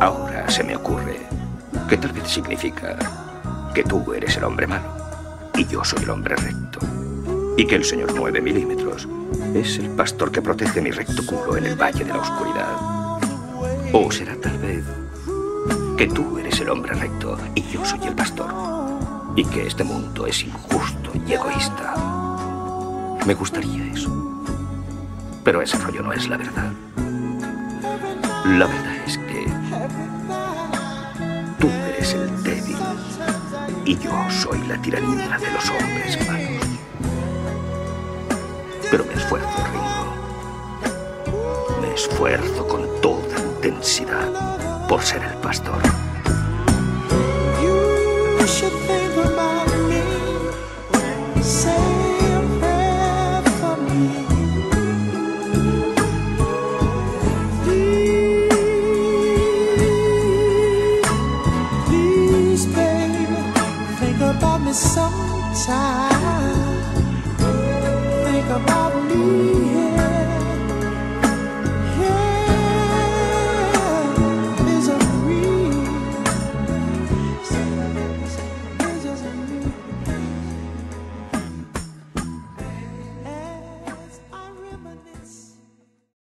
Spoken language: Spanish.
Ahora se me ocurre que tal vez significa que tú eres el hombre malo y yo soy el hombre recto. Y que el señor 9 milímetros es el pastor que protege mi recto culo en el valle de la oscuridad. O será tal vez que tú eres el hombre recto y yo soy el pastor. Y que este mundo es injusto y egoísta. Me gustaría eso. Pero ese rollo no es la verdad. La verdad es que tú eres el débil y yo soy la tiranía de los hombres malos. Pero me esfuerzo, Ringo. Me esfuerzo con toda intensidad por ser el pastor. Sometime. Think about me.